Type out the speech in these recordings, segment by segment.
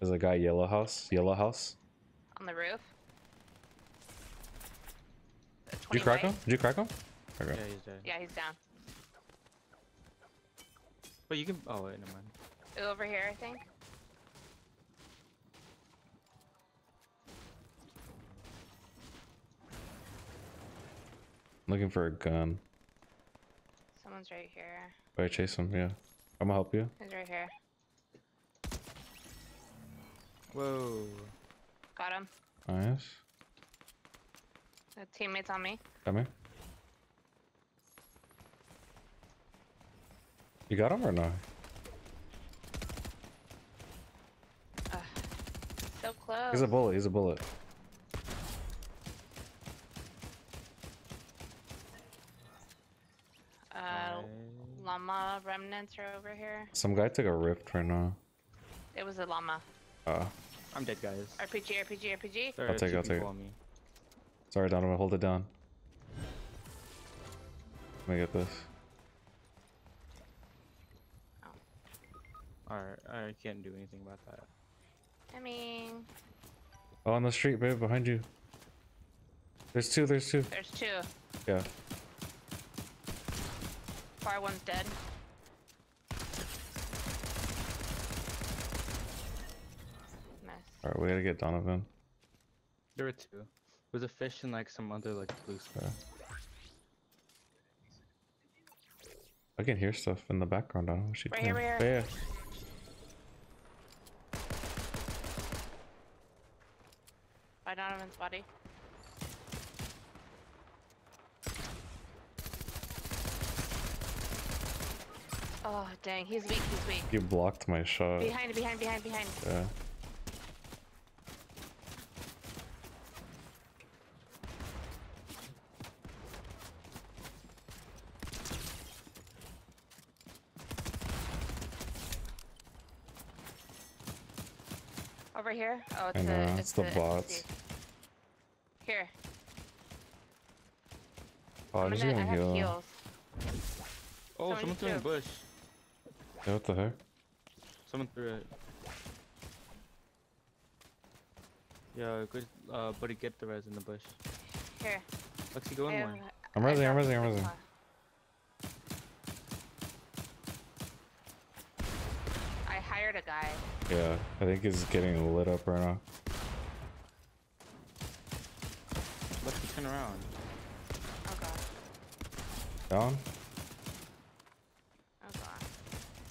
There's a guy yellow house. Yellow house. On the roof. Did you crack white. him? Did you crack him? Okay. Yeah, he's dead. Yeah, he's down. But you can. Oh wait, never mind. Over here, I think. Looking for a gun. Someone's right here. If I chase him, yeah. I'm gonna help you. He's right here. Whoa. Got him. Nice. The teammates on me. Come here. You got him or no? So close. He's a bullet. He's a bullet. uh, Nice. llama remnants are over here. Some guy took a rift right now. It was a llama. Uh, I'm dead, guys. RPG, RPG, RPG. There I'll take it, two I'll take it. me. sorry, Donovan. Hold it down. Let me get this. Oh. Alright, I can't do anything about that. I mean, Oh, on the street, babe, behind you. There's two. There's two. there's two. Yeah. Far one's dead. Nice. All right, we gotta get Donovan. There were two. There was a fish and like some other like blue stuff. Yeah. I can hear stuff in the background. I don't know what she Right here, doing. right here. Yeah, yeah. By Donovan's body. Oh, dang. He's weak, he's weak. You blocked my shot. Behind, behind, behind, behind. Yeah. Over here? Oh, it's I the, know, it's the the bots. NPC. Here. Oh, I'm just gonna, I gonna have heal. heals. Oh, Someone someone threw in the bush. Yeah, what the heck? Someone threw it. Yeah, good. Uh, buddy, get the res in the bush. Here. Lexi, go I in have- more. I'm I resing, I'm dropped resing, I'm the resing. Supply. I hired a guy. Yeah, I think he's getting lit up right now. Lexi, turn around. Oh god. Down? Oh god.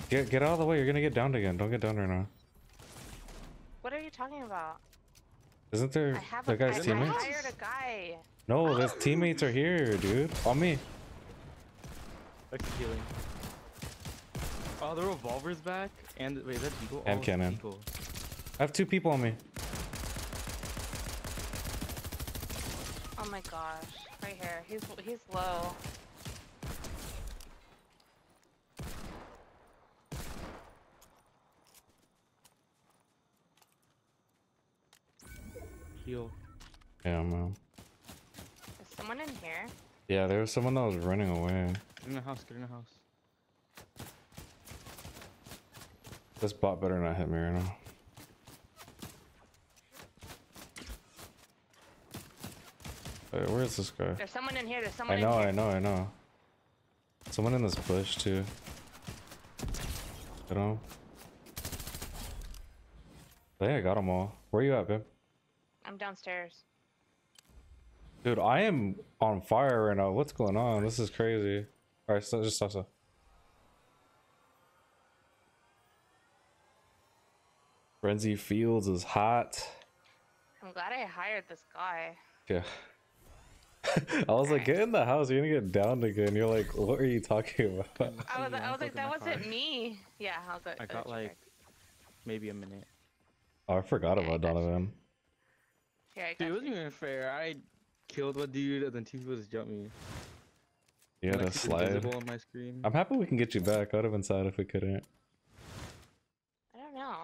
Get get out of the way. You're gonna get downed again. Don't get down right now. What are you talking about? Isn't there I have the a guy's I, I teammates? hired a guy. No, his oh. teammates are here, dude. On me. Lexi healing. Oh, the revolver's back. And wait, is that Eagle? And oh, cannon. Eagle. I have two people on me. Oh my gosh. Right here. He's he's low. Heal. Yeah, man. Is someone in here? Yeah, there was someone that was running away. Get in the house. Get in the house. This bot better not hit me right now. Wait, where is this guy? There's someone in here. There's someone I know, I know, I know. Someone in this bush too. You know? I think I got them all. Where you at, babe? I'm downstairs. Dude, I am on fire right now. What's going on? This is crazy. Alright, so just stop, stop. Frenzy Fields is hot. I'm glad I hired this guy. Yeah. I was like, get in the house. You're gonna get downed again. You're like, what are you talking about? I was, Yeah, I was like, to that wasn't car. me. Yeah, I'll go. I oh, got check. like maybe a minute. Oh, I forgot Yeah, I about got you. Donovan. Here, I Dude, got it wasn't even fair. I killed one dude and then two people just jumped me. You had Like, to he's slide. on my screen. I'm happy we can get you back. I would have been sad if we couldn't. I don't know.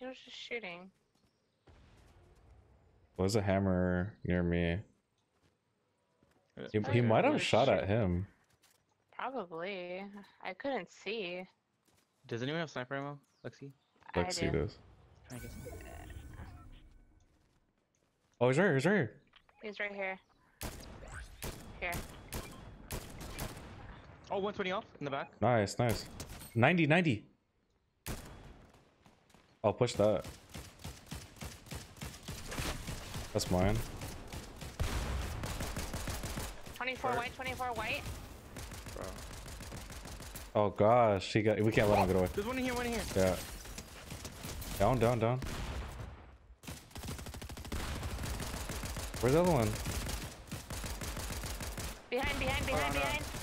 He was just shooting. Was a hammer near me? He, he might have shot at him. Probably. I couldn't see. Does anyone have sniper ammo, Lexi? I Let's see do. this. Trying to get some. Oh, he's right here. He's right here. He's right here. Here. Oh, 120 off in the back. Nice, nice. 90, 90. I'll push that. That's mine. 24 Hurt. white, 24 white. Bro. Oh gosh, he got. We can't let him get away. There's one in here, one in here. Yeah. Down, down, down. Where's the other one? Behind, behind, behind, oh, no. behind.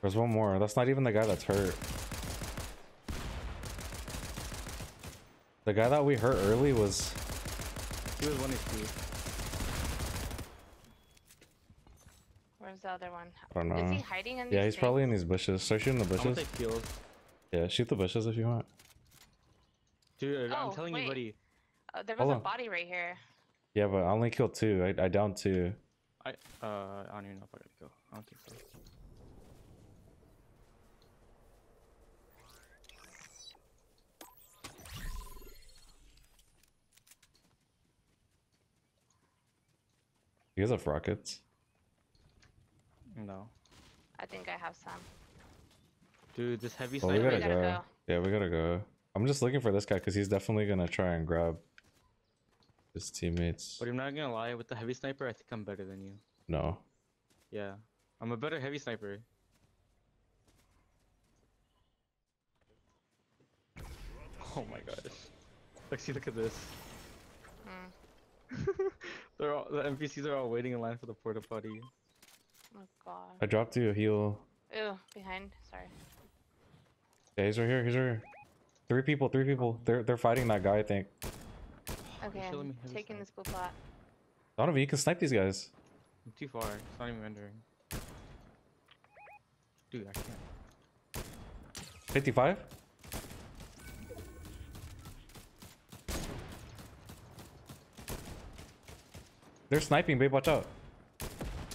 There's one more. That's not even the guy that's hurt. The guy that we hurt early was. He was one HP. Where's the other one? I don't know. Is he hiding in these Yeah, he's things? probably in these bushes. Start shooting the I'm gonna bushes. take kills. Yeah, shoot the bushes if you want. Dude, I'm Oh, telling wait. you, buddy. Uh, there was Hold a on. body right here. Yeah, but I only killed two. I, I downed two. I uh I don't even know if I gotta go. I don't think so. You guys have rockets. No. I think I have some. Dude, this heavy Well, we sniper. gotta, gotta go. go. Yeah, we gotta go. I'm just looking for this guy because he's definitely gonna try and grab his teammates. But I'm not gonna lie, with the heavy sniper, I think I'm better than you. No. Yeah. I'm a better heavy sniper. Oh my gosh. Lexi, look at this. Hmm. They're all the NPCs are all waiting in line for the porta potty. Oh god. I dropped you a heal. Ew, behind. Sorry. Yeah, he's right here. He's right here. Three people. Three people. They're they're fighting that guy. I think. Okay, I'm taking snipe. this blue plot. Donovan, you can snipe these guys. I'm too far. It's not even rendering. Dude, I can't. 55. They're sniping, babe. Watch out.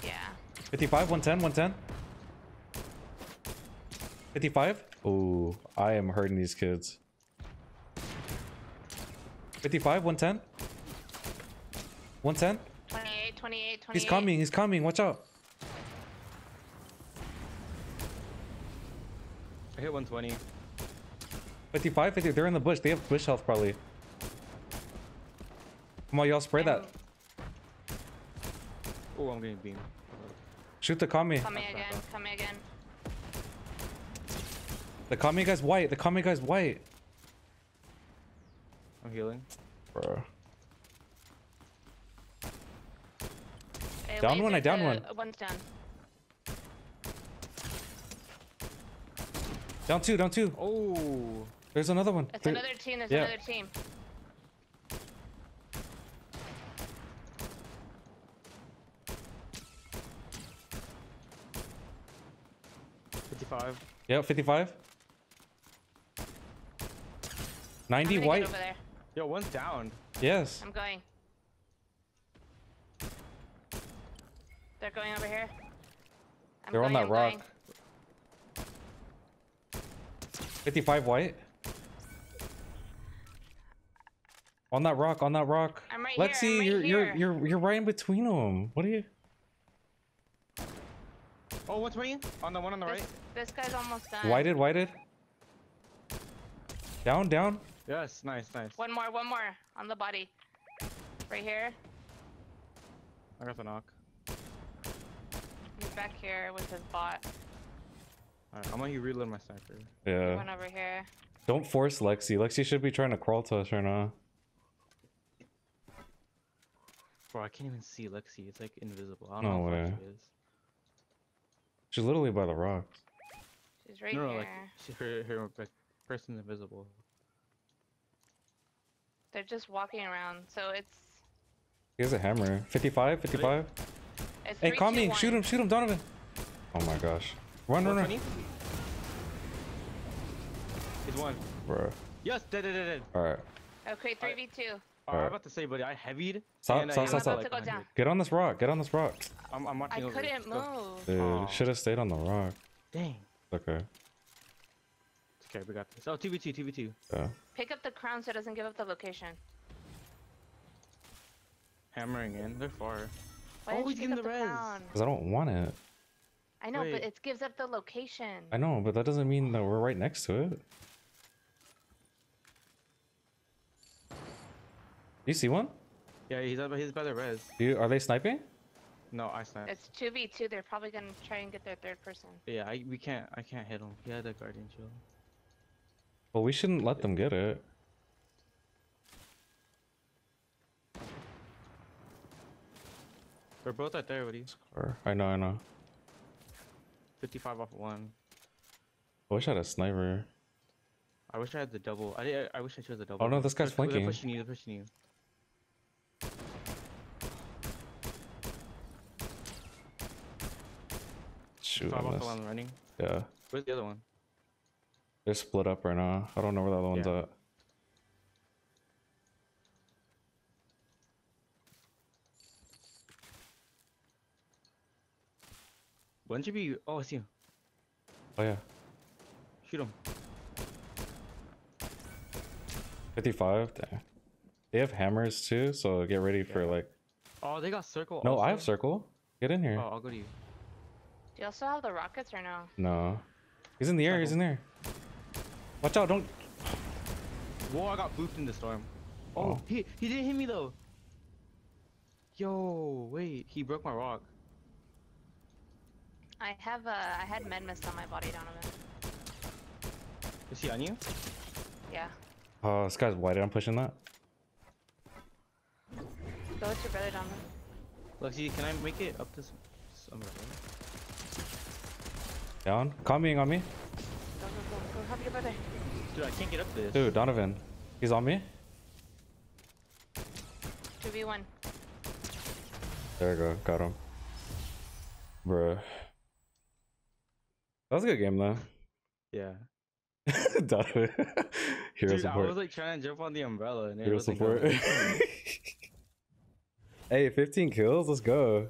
Yeah. 55, 110, 110. 55. Oh, I am hurting these kids. 55, 110. 110. 28, 28, 28. He's coming, he's coming. Watch out. I hit 120. 55, 50. They're in the bush. They have bush health probably. Come on, y'all spray that. I'm Oh, I'm getting beamed. Shoot the Kami. Coming Back, back, again, back. coming again. The Kami guy's white. The Kami guy's white. I'm healing. Bro. Hey, Down one, I there's down a- one. One's down. Down two, down two. Oh, There's another one. It's There- another team, there's yeah. another team. Yeah, 55. 90 white. Get over there. Yo, one's down. Yes. I'm going. They're going over here. I'm They're on that I'm rock. going. 55 white. On that rock, on that rock. I'm right Let's here, see, I'm you're right you're you're you're right in between them. What are you? Oh, 120 on the one on the right. This, this guy's almost done. Whited, whited. Down, down. Yes, nice, nice. One more, one more on the body. Right here. I got the knock. He's back here with his bot. Alright, I'm gonna reload my sniper. Yeah. went over here. Don't force Lexi. Lexi should be trying to crawl to us right now. Bro, I can't even see Lexi. It's like invisible. I don't No know how far way. She's literally by the rocks. She's right no, here. Like, her, her person invisible. They're just walking around, so it's... He has a hammer. 55? 55? It's hey, call me! One. Shoot him! Shoot him, Donovan! Oh my gosh. Run, oh, run, run! He's one. bro. Yes, dead, dead, dead, dead. Alright. Okay, 3v2. All right. I'm about to say, buddy, I heavied. Stop, stop, stop, stop. Like, get on this rock. Get on this rock. I'm, I'm I couldn't move. Dude, oh. should have stayed on the rock. Dang. Okay. Okay, we got this. Oh, TB2, TB2. Yeah. Pick up the crown so it doesn't give up the location. Hammering in. They're far. Why oh, he's getting the, the res. Because I don't want it. I know, Wait. but it gives up the location. I know, but that doesn't mean that we're right next to it. You see one? Yeah, he's up. He's by the res. You, are they sniping? No, I sniped. It's 2v2. They're probably going to try and get their third person. Yeah, I we can't. I can't hit him. He had a guardian shield. Well, we shouldn't let them get it. They're both right there, buddy. Or I know, I know. 55 off of one. I wish I had a sniper. I wish I had the double. I did- I wish I chose the double. Oh, no, this guy's They're- flanking. They're pushing you. They're pushing you. Shoot, Five I off the missed. one running. Yeah, Where's the other one? they're split up right now. I don't know where the other one's Yeah. at. When should be? Oh, I see him. Oh yeah, Shoot him. 55. Dang. They have hammers too, so get ready for like. Oh, they got circle. No, I have circle. Get in here. Oh, I'll go to you. Do you also have the rockets or no? No, he's in the air. He's in there. Watch out! Don't. Whoa, I got booped in the storm. Oh, Oh. he he didn't hit me though. Yo, wait, he broke my rock. I have uh, I had med mist on my body, Donovan. Is he on you? Yeah. Oh, this guy's white. I'm pushing that. Go with your brother, Donovan. Lexi, can I make it up this? this umbrella? Down. Coming on me. Go, go, go, go help your brother. Dude, I can't get up this. Dude, Donovan. He's on me. 2v1. There we go. Got him. Bruh. That was a good game though. Yeah. Donovan. Hero Dude, I was like trying to jump on the umbrella and it Hero wasn't support. going. hey, 15 kills. Let's go.